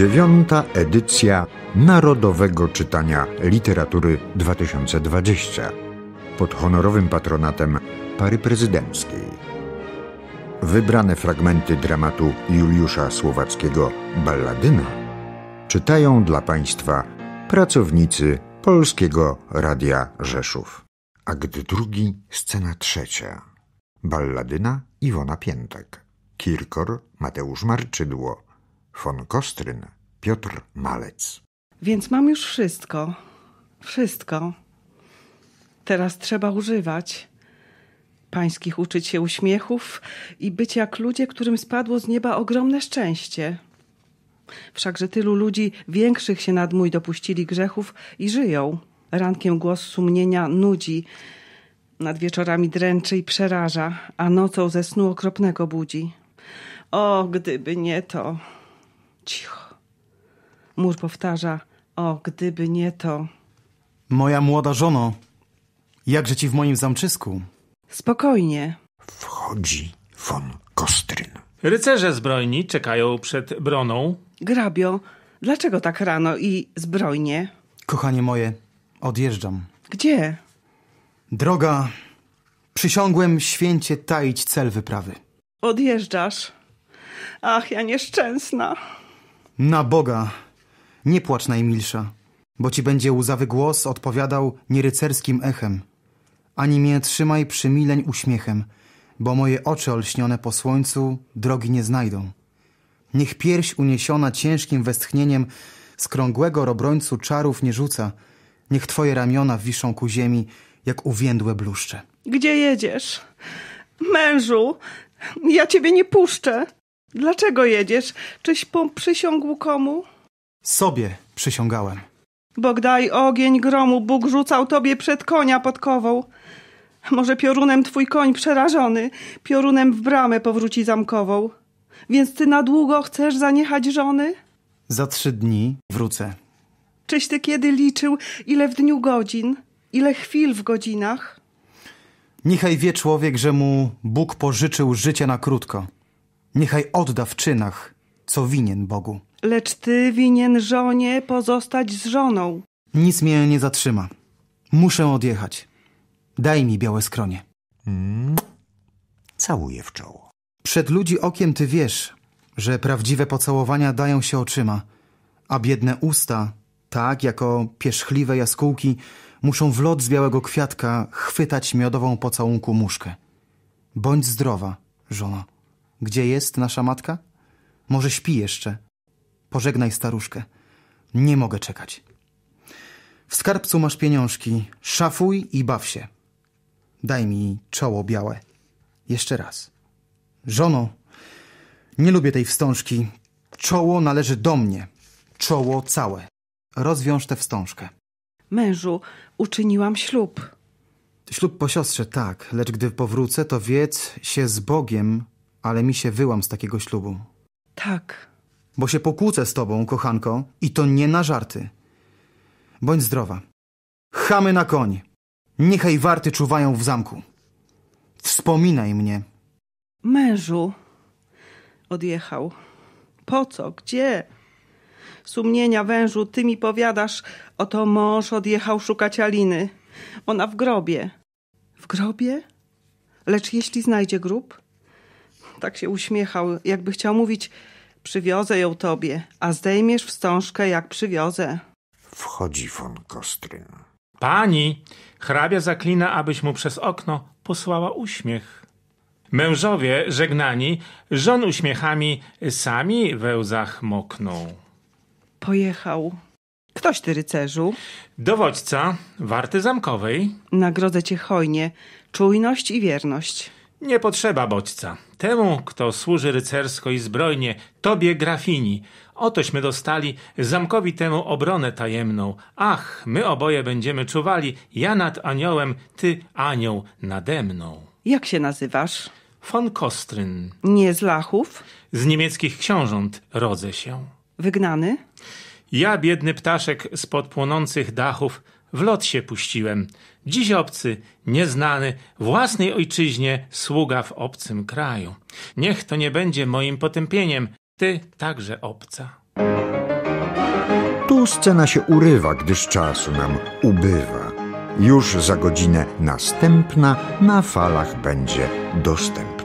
dziewiąta edycja Narodowego Czytania Literatury 2020 pod honorowym patronatem pary prezydenckiej. Wybrane fragmenty dramatu Juliusza Słowackiego Balladyna czytają dla Państwa pracownicy Polskiego Radia Rzeszów. Akt drugi, scena trzecia. Balladyna Iwona Piętek. Kirkor Mateusz Marczydło. Von Kostryn Piotr Malec. Więc mam już wszystko. Wszystko. Teraz trzeba używać. Pańskich uczyć się uśmiechów i być jak ludzie, którym spadło z nieba ogromne szczęście. Wszakże tylu ludzi większych się nad mój dopuścili grzechów i żyją. Rankiem głos sumienia nudzi, nad wieczorami dręczy i przeraża, a nocą ze snu okropnego budzi. O, gdyby nie to. Cicho. Mur powtarza: O, gdyby nie to. Moja młoda żono, jakże ci w moim zamczysku? Spokojnie. Wchodzi von Kostryn. Rycerze zbrojni czekają przed broną. Grabio, dlaczego tak rano i zbrojnie? Kochanie moje, odjeżdżam. Gdzie? Droga, przysiągłem święcie taić cel wyprawy. Odjeżdżasz. Ach, ja nieszczęsna. Na Boga, nie płacz najmilsza, bo ci będzie łzawy głos odpowiadał nierycerskim echem. Ani mnie trzymaj przymileń uśmiechem, bo moje oczy olśnione po słońcu drogi nie znajdą. Niech pierś uniesiona ciężkim westchnieniem z krągłego robrońcu czarów nie rzuca, niech twoje ramiona wiszą ku ziemi, jak uwiędłe bluszcze. Gdzie jedziesz? Mężu, ja ciebie nie puszczę. Dlaczego jedziesz? Czyś przysiągł komu? Sobie przysiągałem. Bog daj ogień gromu, Bóg rzucał tobie przed konia podkową. Może piorunem twój koń przerażony, piorunem w bramę powróci zamkową. Więc ty na długo chcesz zaniechać żony? Za trzy dni wrócę. Czyś ty kiedy liczył, ile w dniu godzin, ile chwil w godzinach? Niechaj wie człowiek, że mu Bóg pożyczył życie na krótko. Niechaj odda w czynach, co winien Bogu. Lecz ty winien żonie pozostać z żoną. Nic mnie nie zatrzyma. Muszę odjechać. Daj mi białe skronie. Mm. Całuję w czoło. Przed ludzi okiem ty wiesz, że prawdziwe pocałowania dają się oczyma, a biedne usta, tak jako pierzchliwe jaskółki, muszą w lot z białego kwiatka chwytać miodową pocałunku muszkę. Bądź zdrowa, żono. Gdzie jest nasza matka? Może śpi jeszcze. Pożegnaj staruszkę. Nie mogę czekać. W skarbcu masz pieniążki. Szafuj i baw się. Daj mi czoło białe. Jeszcze raz. Żono, nie lubię tej wstążki. Czoło należy do mnie. Czoło całe. Rozwiąż tę wstążkę. Mężu, uczyniłam ślub. Ślub po siostrze, tak, lecz gdy powrócę, to wiedz się z Bogiem, ale mi się wyłam z takiego ślubu. Tak. Bo się pokłócę z tobą, kochanko, i to nie na żarty. Bądź zdrowa. Chamy na koń. Niechaj warty czuwają w zamku. Wspominaj mnie. Mężu. Odjechał. Po co? Gdzie? Sumienia wężu, ty mi powiadasz, oto mąż odjechał szukać Aliny. Ona w grobie. W grobie? Lecz jeśli znajdzie grób? Tak się uśmiechał, jakby chciał mówić, przywiozę ją tobie, a zdejmiesz wstążkę, jak przywiozę. Wchodzi von Kostryn. Pani, hrabia zaklina, abyś mu przez okno posłała uśmiech. Mężowie żegnani, żon uśmiechami sami we łzach mokną. Pojechał. Ktoś ty, rycerzu? Dowódca warty zamkowej. Nagrodzę cię hojnie. Czujność i wierność. Nie potrzeba bodźca. Temu, kto służy rycersko i zbrojnie, tobie grafini. Otośmy dostali zamkowi temu obronę tajemną. Ach, my oboje będziemy czuwali, ja nad aniołem, ty anioł nade mną. Jak się nazywasz? Von Kostryn. Nie z Lachów? Z niemieckich książąt rodzę się. Wygnany? Ja, biedny ptaszek spod płonących dachów, w lot się puściłem. Dziś obcy, nieznany, własnej ojczyźnie, sługa w obcym kraju. Niech to nie będzie moim potępieniem, ty także obca. Tu scena się urywa, gdyż czasu nam ubywa. Już za godzinę następna na falach będzie dostępna.